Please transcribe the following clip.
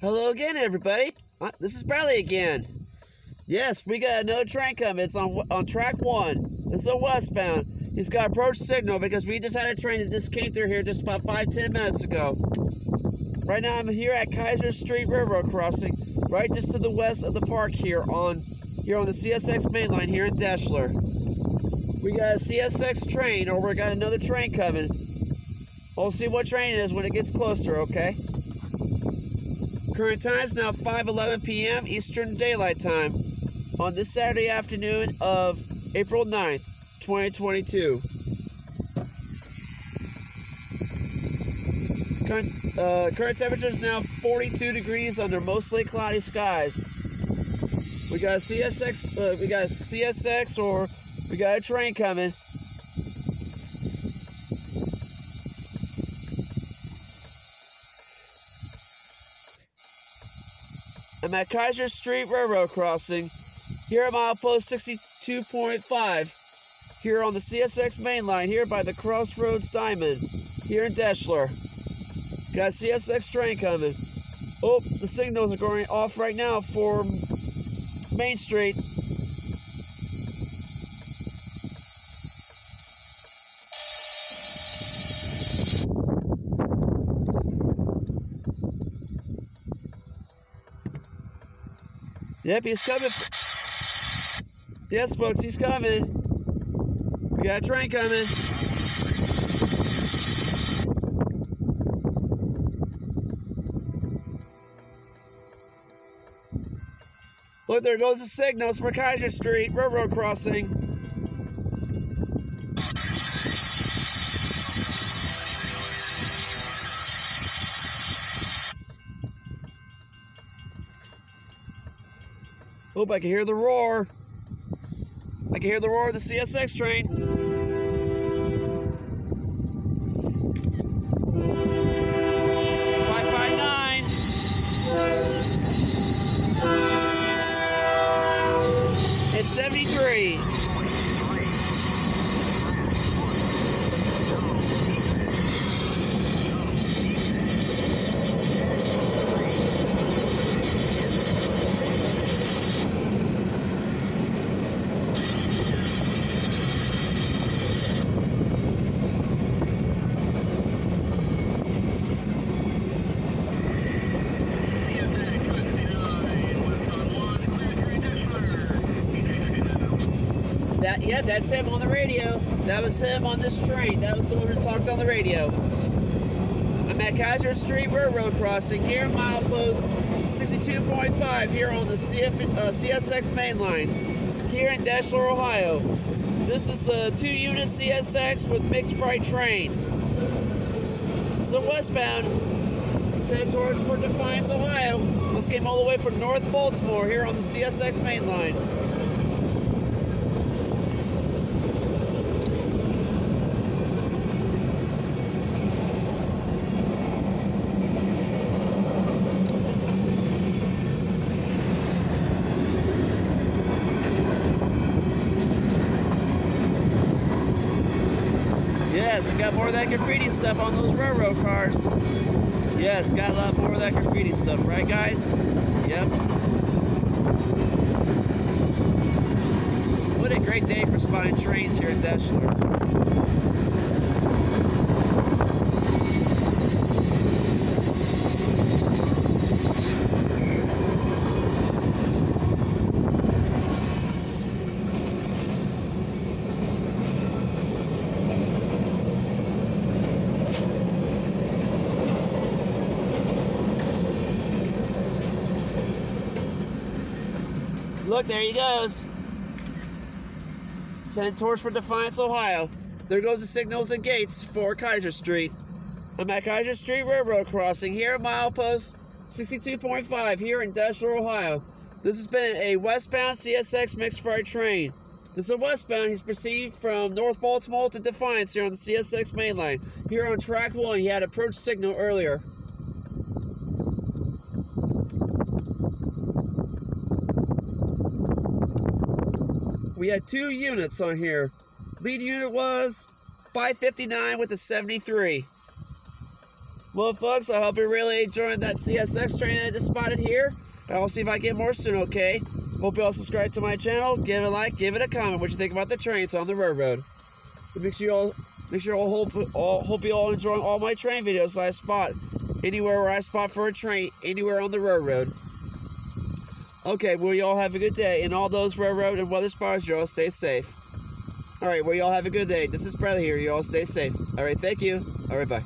Hello again, everybody. Uh, This is Bradley again. Yes, we got another train coming. It's on on track one. It's a westbound. He's got approach signal because we just had a train that just came through here just about five ten minutes ago. Right now, I'm here at Keyser Street Railroad Crossing, right just to the west of the park here on here on the CSX main line here in Deshler. We got a CSX train, or we got another train coming. We'll see what train it is when it gets closer, okay? Current time is now 5:11 p.m. Eastern Daylight Time on this Saturday afternoon of April 9th, 2022. Current, uh, current temperature is now 42 degrees under mostly cloudy skies. We got a CSX, uh, we got a CSX, or we got a train coming. I'm at Keyser Street Railroad Crossing, here at milepost 62.5, here on the CSX main line, here by the Crossroads Diamond, here in Deshler. Got a CSX train coming. Oh, the signals are going off right now for Main Street. Yep, he's coming. Yes, folks, he's coming. We got a train coming. Look, there goes the signals for Keyser Street Railroad Crossing. Hope I can hear the roar. I can hear the roar of the CSX train. Five five nine. It's seventy three. Yeah, that's him on the radio. That was him on this train. That was the one who talked on the radio. I'm at Keyser Street Railroad Crossing here, milepost 62.5 here on the CF, uh, CSX main line here in Deshler, Ohio. This is a two-unit CSX with mixed freight train. So westbound, headed towards for Defiance, Ohio. This came all the way from North Baltimore here on the CSX main line. Yes, got more of that graffiti stuff on those railroad cars. Yes, got a lot more of that graffiti stuff, right guys? Yep. What a great day for spotting trains here at Deshler. Look, there he goes. Send tours for Defiance, Ohio. There goes the signals and gates for Keyser Street. I'm at Keyser Street Railroad Crossing here at milepost 62.5 here in Deshler, Ohio. This has been a westbound CSX mixed freight train. This is a westbound. He's proceeding from North Baltimore to Defiance here on the CSX main line. Here on track one, he had approach signal earlier. We had two units on here. Lead unit was 559 with a 73. Well, folks, I hope you're really enjoying that CSX train I just spotted here. And I'll see if I get more soon, okay? Hope you all subscribe to my channel, give it a like, give it a comment what you think about the trains on the railroad. Make sure you all make sure you all hope all hope you all enjoying all my train videos I spot anywhere where I spot for a train, anywhere on the railroad. Okay, well you all have a good day, and all those railroad and weather spotters, you all stay safe. All right, well you all have a good day. This is Bradley here. You all stay safe. All right, thank you. All right, bye.